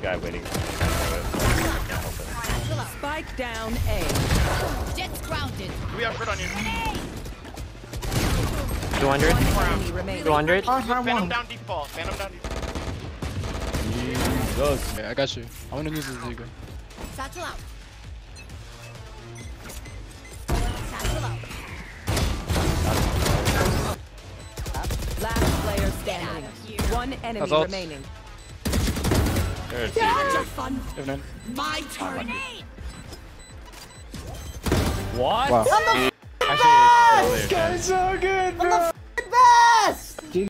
guy waiting for me to do it. I can't help it. Spike down A. Jett's grounded. We have on you. 200. Enemy remaining. 200. Phantom down default. Phantom down default. Jesus. Yeah, I got you. I want to use this Zigo. Satchel out. Satchel out. Last player standing. One enemy remaining. There's Fun. Evening. My turn. What? Wow. Actually, it's totally